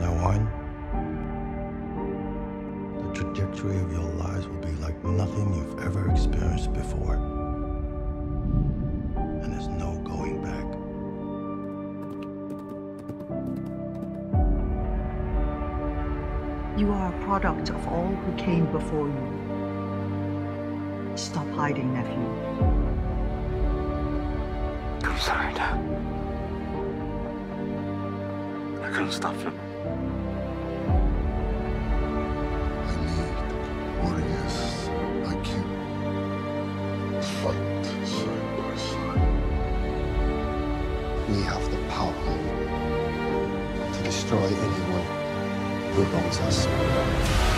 From now on, the trajectory of your lives will be like nothing you've ever experienced before. And there's no going back. You are a product of all who came before you. Stop hiding, nephew. I'm sorry, Dad. I couldn't stop him. Fight side by side. We have the power to destroy anyone who wrongs us.